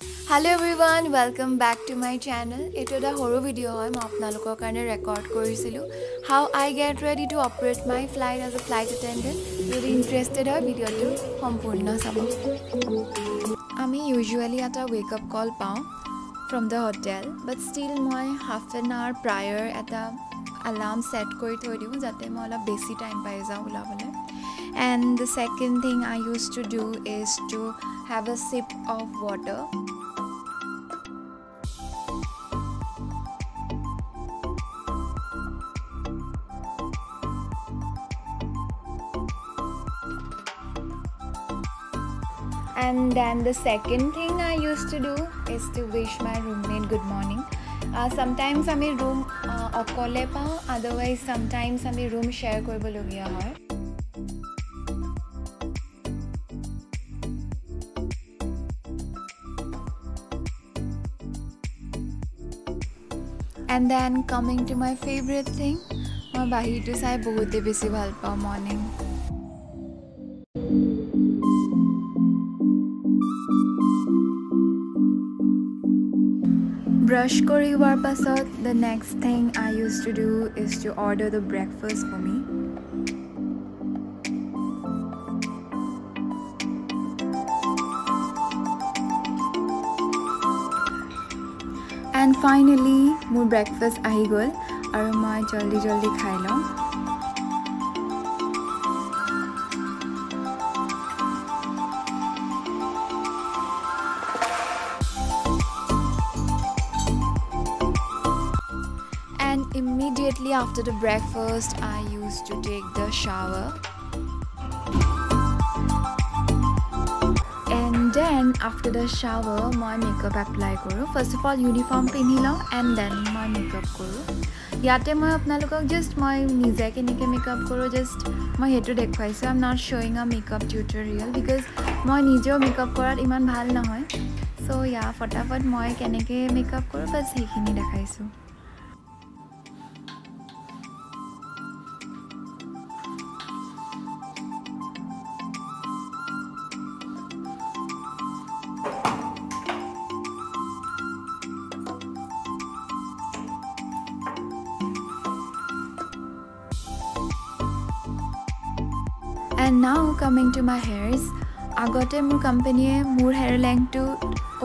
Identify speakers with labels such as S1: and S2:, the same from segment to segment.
S1: Hello' everyone welcome back to my channel এইটো এটা সৰু ভিডিঅ' হয় মই আপোনালোকৰ কাৰণে ৰেকৰ্ড কৰিছিলোঁ how I get ready to operate my flight as a flight attendant যদি ইণ্টাৰেষ্টেড হয় ভিডিঅ'টো সম্পূৰ্ণ চাব আমি ইউজুৱেলি এটা ৱেকআপ কল পাওঁ from the hotel but still মই হাফ এন আৱাৰ প্ৰায়ৰ এটা এলাৰ্ম ছেট কৰি থৈ দিওঁ যাতে মই অলপ বেছি টাইম পাই যাওঁ ওলাবলৈ and the second thing I use to do is to have a chief of water and then the second thing i used to do is to wish my roommate good morning uh, sometimes আমি room অকলে পাওঁ otherwise চামটাইমছ আমি room share কৰিবলগীয়া হয় and then coming to my favourite thing মই বাহিৰটো চাই বহুতেই বেছি ভাল পাওঁ মৰ্ণিং ব্ৰাছ কৰি হোৱাৰ পাছত the next thing I use to do is to order the breakfast for me and finally মোৰ ব্ৰেকফাষ্ট আহি গ'ল আৰু মই জল্দি জল্দি খাই লওঁ and immediately after the breakfast i used to take the shower After the shower মই makeup apply কৰোঁ। ফাৰ্ষ্ট অফ অল ইউনিফৰ্ম পিন্ধি লওঁ এণ্ড দেন মই মেকআপ কৰোঁ। ইয়াতে মই আপোনালোকক জাষ্ট মই নিজে কেনেকৈ মেকআপ কৰোঁ জাষ্ট মই সেইটো দেখুৱাইছোঁ। আই এম নট শ্বয়িং আ মেকআপ টিউটৰিয়েল বিকজ মই নিজেও মেকআপ কৰাত ইমান ভাল নহয়। চ' ইয়া ফটাফট মই কেনেকৈ মেকআপ কৰোঁ বাছ সেইখিনি দেখাইছোঁ। এণ্ড নাও কামিং টু মাই হেয়াৰ্ছ আগতে মোৰ কোম্পেনীয়ে মোৰ হেয়াৰ লেংথটো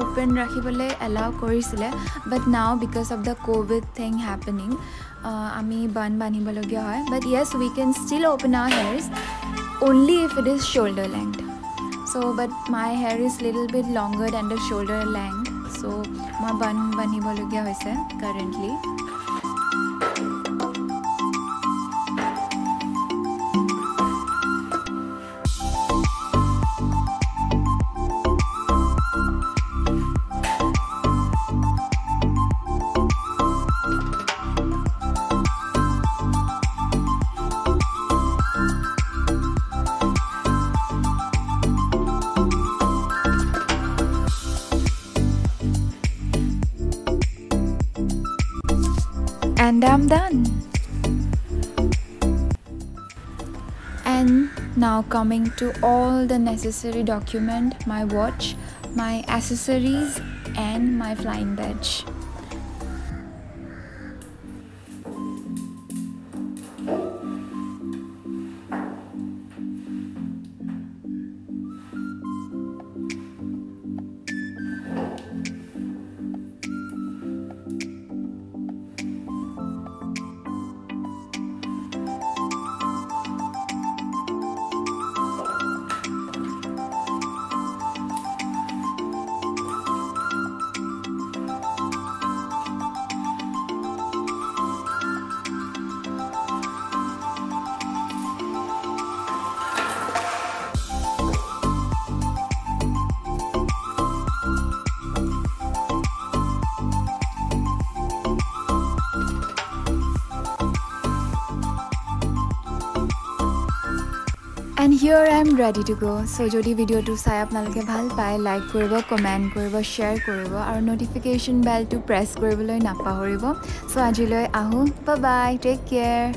S1: অ'পেন ৰাখিবলৈ এলাউ কৰিছিলে but now because of the Covid thing happening আমি বান বান্ধিবলগীয়া হয় but yes we can steel open our হেয়াৰ্ছ only if it is soldier length চ' but my here is little bit longer then the soldier length চ' মই বান বান্ধিবলগীয়া হৈছে currently and I'm done. And now coming to all the necessary document, my watch, my accessories and my flying badge. Here I am ready to go' so' যদি ভিডিঅ'টো চাই আপোনালোকে ভাল পায় like কৰিব কমেণ্ট কৰিব শ্বেয়াৰ কৰিব আৰু ন'টিফিকেশ্যন বেলটো প্ৰেছ কৰিবলৈ নাপাহৰিব। চ' আজিলৈ আহোঁ। Bye take care